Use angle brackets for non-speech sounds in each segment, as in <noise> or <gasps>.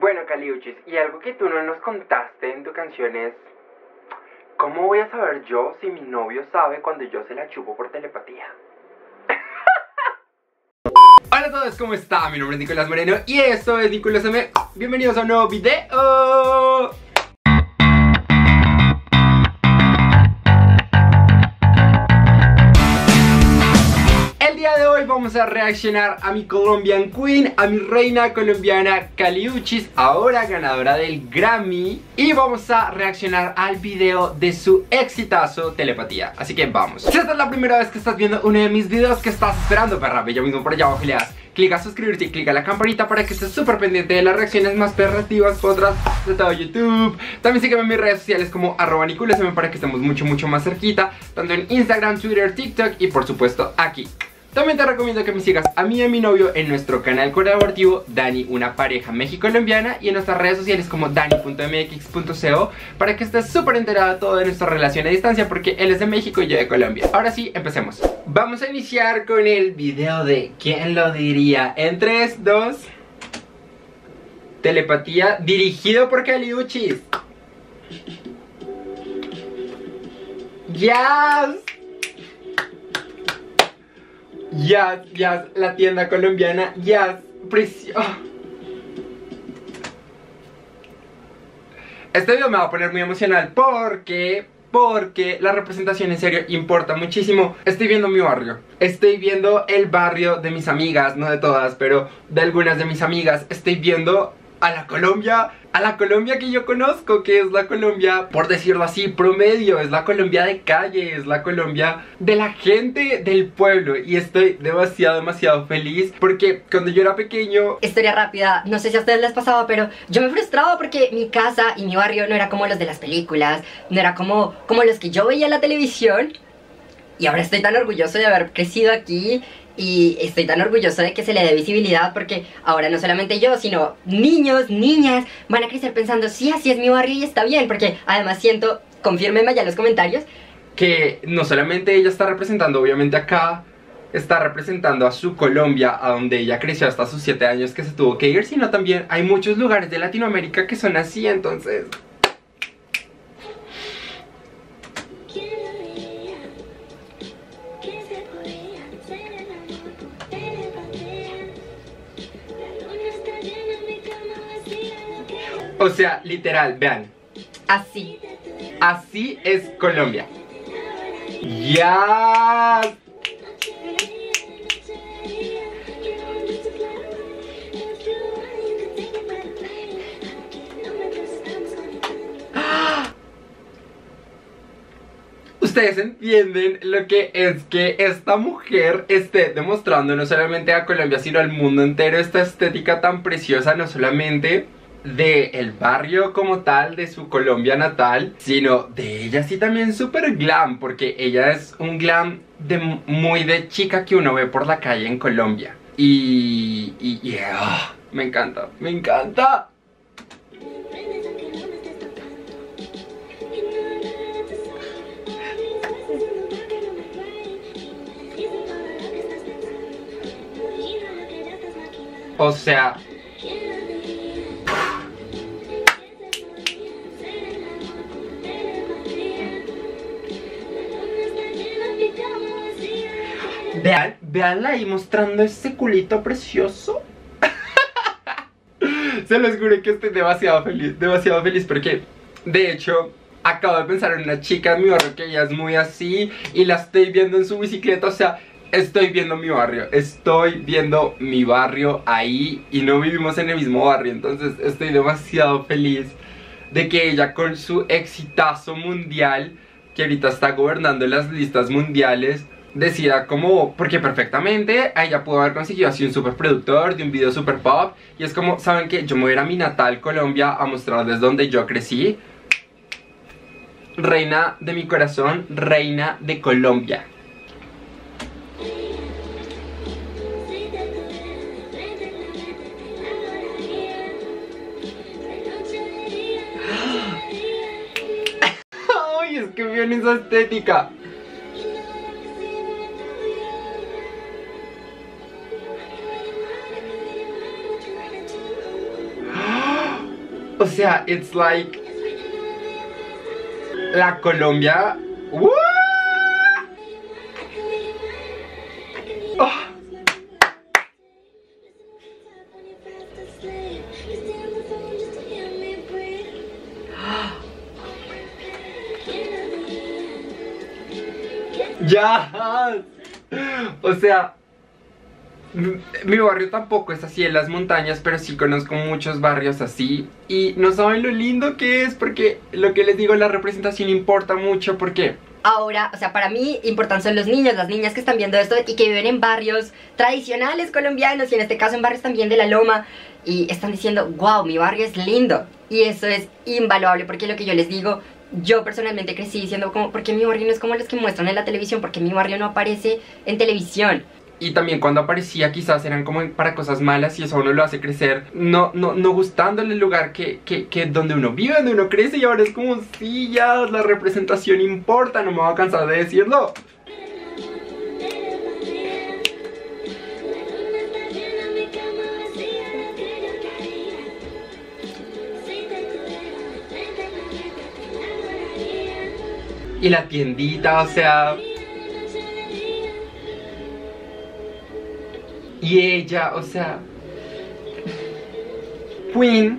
Bueno, Caliuchis, y algo que tú no nos contaste en tu canción es... ¿Cómo voy a saber yo si mi novio sabe cuando yo se la chupo por telepatía? <laughs> Hola a todos, ¿cómo están? Mi nombre es Nicolás Moreno y esto es Nicolás M. Bienvenidos a un nuevo video. A reaccionar a mi Colombian Queen, a mi reina colombiana Caliuchis, ahora ganadora del Grammy. Y vamos a reaccionar al video de su exitazo Telepatía. Así que vamos. Si esta es la primera vez que estás viendo uno de mis videos, que estás esperando, perra? Ve yo mismo por allá abajo le das clic a suscribirte y clic a la campanita para que estés súper pendiente de las reacciones más perrativas, otras de todo YouTube. También sígueme en mis redes sociales como arroba para que estemos mucho mucho más cerquita, tanto en Instagram, Twitter, TikTok y por supuesto aquí. También te recomiendo que me sigas a mí y a mi novio en nuestro canal colaborativo Dani, una pareja mexicolombiana y en nuestras redes sociales como dani.mx.co para que estés súper enterado de todo de nuestra relación a distancia porque él es de México y yo de Colombia. Ahora sí, empecemos. Vamos a iniciar con el video de ¿Quién lo diría? En 3, 2... Telepatía dirigido por Caliuchis. <laughs> ¡Yes! Ya, ya, la tienda colombiana, ya, precioso. Este video me va a poner muy emocional porque porque la representación en serio importa muchísimo. Estoy viendo mi barrio, estoy viendo el barrio de mis amigas, no de todas, pero de algunas de mis amigas. Estoy viendo a la Colombia, a la Colombia que yo conozco, que es la Colombia, por decirlo así, promedio, es la Colombia de calle, es la Colombia de la gente del pueblo. Y estoy demasiado, demasiado feliz porque cuando yo era pequeño... Historia rápida, no sé si a ustedes les pasaba, pero yo me frustraba porque mi casa y mi barrio no era como los de las películas, no era como, como los que yo veía en la televisión. Y ahora estoy tan orgulloso de haber crecido aquí y estoy tan orgulloso de que se le dé visibilidad porque ahora no solamente yo, sino niños, niñas van a crecer pensando, sí, así es mi barrio y está bien, porque además siento, confírmenme allá en los comentarios, que no solamente ella está representando, obviamente acá, está representando a su Colombia, a donde ella creció hasta sus 7 años que se tuvo que ir, sino también hay muchos lugares de Latinoamérica que son así, entonces O sea, literal, vean. Así. Así es Colombia. Ya. Ustedes entienden lo que es que esta mujer esté demostrando no solamente a Colombia, sino al mundo entero esta estética tan preciosa, no solamente de el barrio como tal de su Colombia natal, sino de ella sí también súper glam, porque ella es un glam de muy de chica que uno ve por la calle en Colombia. Y, y, ah, me encanta, me encanta. O sea, Vean, veanla ahí mostrando ese culito precioso. <laughs> Se los juro que estoy demasiado feliz, demasiado feliz porque, de hecho, acabo de pensar en una chica en mi barrio que ella es muy así y la estoy viendo en su bicicleta, o sea, estoy viendo mi barrio, estoy viendo mi barrio ahí y no vivimos en el mismo barrio, entonces estoy demasiado feliz de que ella con su exitazo mundial, que ahorita está gobernando las listas mundiales, decida como, porque perfectamente ella pudo haber conseguido así un super productor de un video super pop y es como, ¿saben que Yo me voy a ir a mi natal Colombia a mostrarles donde yo crecí. Reina de mi corazón, reina de Colombia. <gasps> Ay, es que bien esa estética sea, it's like la Colombia. ¡Woo! Oh. <gasps> Ya. O sea, mi barrio tampoco es así en las montañas, pero sí conozco muchos barrios así. Y no saben lo lindo que es, porque lo que les digo, la representación importa mucho, porque ahora, o sea, para mí importan son los niños, las niñas que están viendo esto y que viven en barrios tradicionales colombianos y en este caso en barrios también de la Loma y están diciendo, wow, mi barrio es lindo. Y eso es invaluable porque lo que yo les digo, yo personalmente crecí diciendo como, ¿por qué mi barrio no es como los que muestran en la televisión? porque mi barrio no aparece en televisión? Y también cuando aparecía quizás eran como para cosas malas y eso uno lo hace crecer no, no, no gustándole el lugar que, que, que, donde uno vive, donde uno crece y ahora es como sí, ya la representación importa, no me voy a cansar de decirlo. Y la tiendita, o sea... Y ella, o sea... Queen,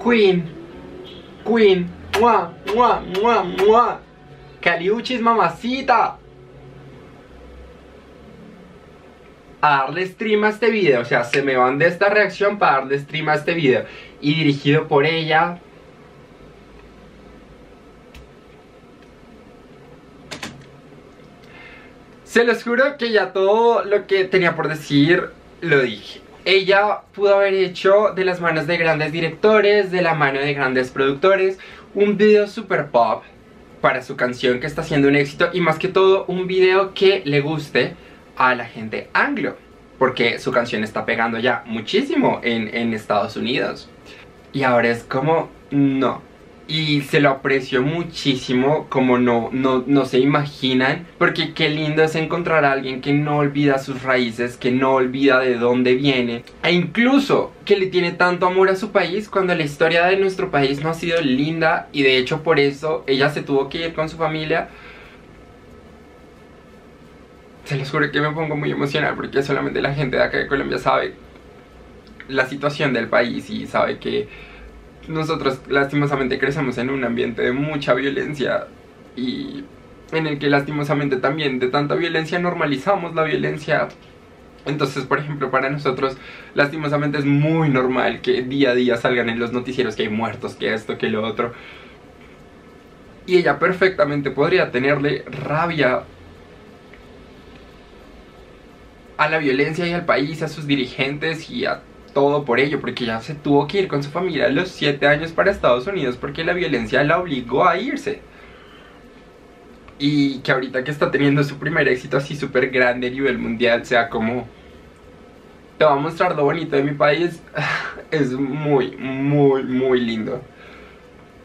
Queen, Queen, mua, mua, mua, mua. Caliuchis, mamacita. A darle stream a este video, o sea, se me van de esta reacción para darle stream a este video. Y dirigido por ella, Se los juro que ya todo lo que tenía por decir lo dije. Ella pudo haber hecho de las manos de grandes directores, de la mano de grandes productores, un video super pop para su canción que está siendo un éxito y más que todo un video que le guste a la gente anglo, porque su canción está pegando ya muchísimo en, en Estados Unidos. Y ahora es como, no, y se lo aprecio muchísimo como no, no, no se imaginan porque qué lindo es encontrar a alguien que no olvida sus raíces, que no olvida de dónde viene e incluso que le tiene tanto amor a su país cuando la historia de nuestro país no ha sido linda y de hecho por eso ella se tuvo que ir con su familia. Se les juro que me pongo muy emocional porque solamente la gente de acá de Colombia sabe la situación del país y sabe que nosotros lastimosamente crecemos en un ambiente de mucha violencia y en el que lastimosamente también de tanta violencia normalizamos la violencia. Entonces, por ejemplo, para nosotros lastimosamente es muy normal que día a día salgan en los noticieros que hay muertos, que esto, que lo otro. Y ella perfectamente podría tenerle rabia a la violencia y al país, a sus dirigentes y a todo por ello, porque ya se tuvo que ir con su familia a los 7 años para Estados Unidos porque la violencia la obligó a irse. Y que ahorita que está teniendo su primer éxito así súper grande a nivel mundial, sea como... Te va a mostrar lo bonito de mi país. <laughs> Es muy, muy, muy lindo.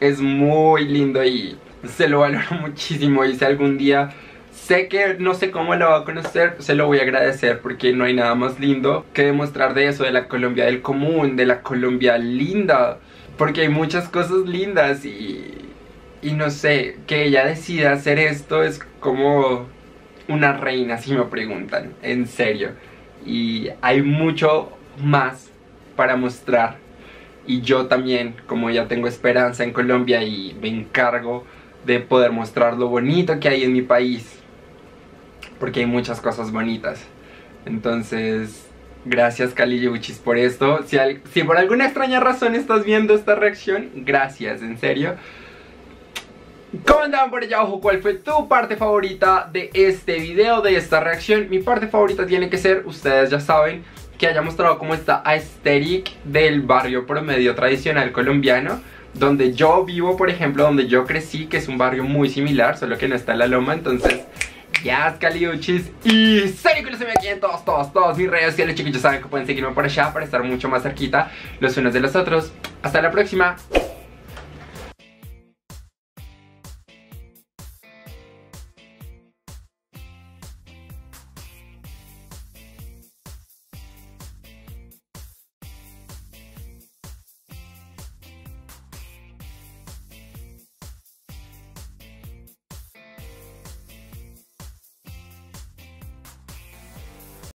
Es muy lindo y se lo valoro <laughs> muchísimo. Y si algún día Sé que no sé cómo lo va a conocer, se lo voy a agradecer porque no hay nada más lindo que demostrar de eso, de la Colombia del común, de la Colombia linda. Porque hay muchas cosas lindas y, y no sé, que ella decida hacer esto es como una reina si me preguntan, en serio. Y hay mucho más para mostrar. Y yo también, como ya tengo esperanza en Colombia y me encargo de poder mostrar lo bonito que hay en mi país porque hay muchas cosas bonitas. Entonces, gracias Kali Yuchis por esto. Si, si por alguna extraña razón estás viendo esta reacción, gracias, en serio. Comentaban por allá abajo cuál fue tu parte favorita de este video, de esta reacción. Mi parte favorita tiene que ser, ustedes ya saben, que haya mostrado cómo está aesthetic del barrio promedio tradicional colombiano. Donde yo vivo, por ejemplo, donde yo crecí, que es un barrio muy similar, solo que no está en la loma, entonces ya, Caliuchis Y serio que los aquí en todos, todos, todos mis redes sociales, chicos. Ya saben que pueden seguirme por allá para estar mucho más cerquita los unos de los otros. Hasta la próxima.